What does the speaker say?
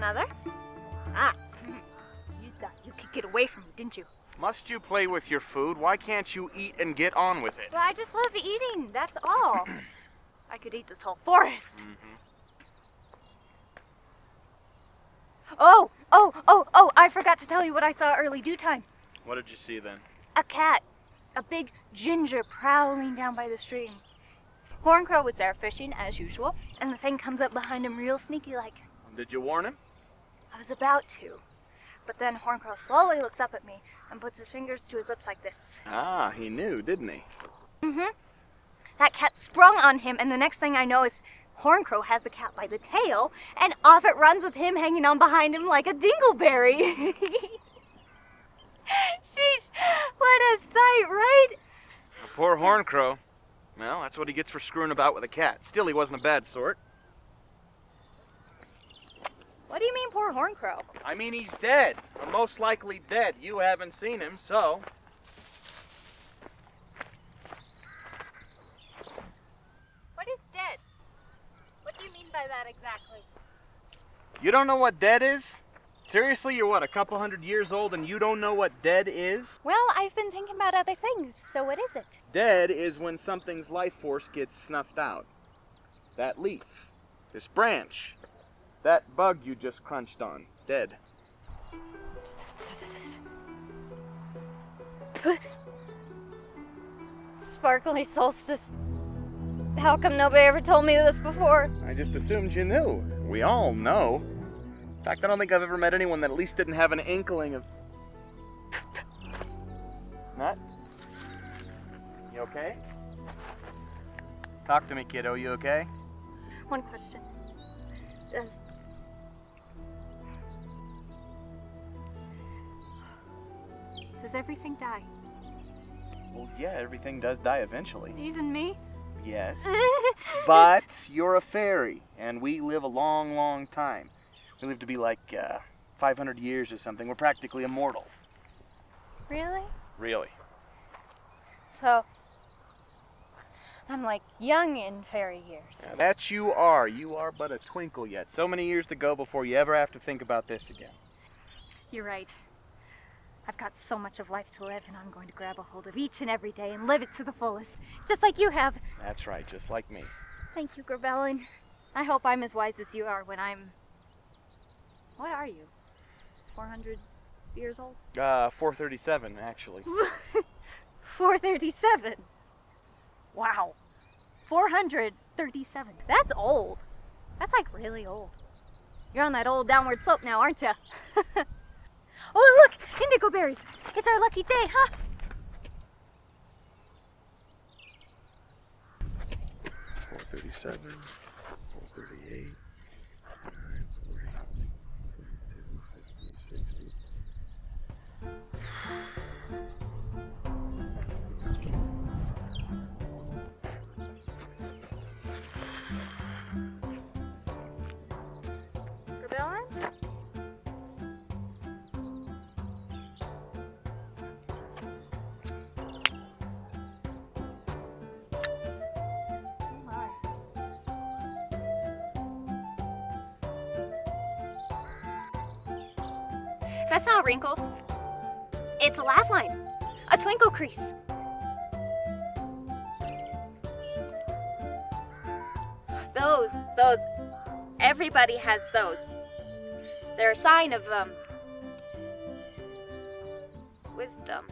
another? Ah, you thought you could get away from me, didn't you? Must you play with your food? Why can't you eat and get on with it? Well, I just love eating, that's all. I could eat this whole forest. Mm-hmm. Oh, oh, oh, oh, I forgot to tell you what I saw early dew time. What did you see then? A cat. A big ginger prowling down by the stream. Horncrow was there fishing as usual, and the thing comes up behind him real sneaky like. Did you warn him? Was about to. But then Horncrow slowly looks up at me and puts his fingers to his lips like this. Ah, he knew, didn't he? Mm-hmm. That cat sprung on him, and the next thing I know is Horncrow has the cat by the tail, and off it runs with him hanging on behind him like a dingleberry. Sheesh, what a sight, right? A poor Horncrow. Well, that's what he gets for screwing about with a cat. Still, he wasn't a bad sort. What do you mean, poor Horncrow? I mean, he's dead. Or most likely dead. You haven't seen him, so. What is dead? What do you mean by that exactly? You don't know what dead is? Seriously, you're what, a couple hundred years old and you don't know what dead is? Well, I've been thinking about other things, so what is it? Dead is when something's life force gets snuffed out. That leaf, this branch, that bug you just crunched on, dead. Sparkly solstice. How come nobody ever told me this before? I just assumed you knew. We all know. In fact, I don't think I've ever met anyone that at least didn't have an inkling of. Nut? You okay? Talk to me, kiddo. You okay? One question. Does. Does everything die? Well, yeah, everything does die eventually. Even me? Yes. but you're a fairy, and we live a long, long time. We live to be like uh, 500 years or something. We're practically immortal. really? Really? So. I'm like young in fairy years. Now, that you are. You are but a twinkle yet. So many years to go before you ever have to think about this again. You're right. I've got so much of life to live, and I'm going to grab a hold of each and every day and live it to the fullest, just like you have. That's right, just like me. Thank you, Gerbellin. I hope I'm as wise as you are when I'm. What are you? 400 years old? Uh, 437, actually. 437. Wow. 437. That's old. That's like really old. You're on that old downward slope now, aren't you? oh, look! Indigo berries. It's our lucky day, huh? Four thirty-seven, four thirty-eight, That's not a wrinkle. It's a laugh line. A twinkle crease. Those, those, everybody has those. They're a sign of, um, wisdom.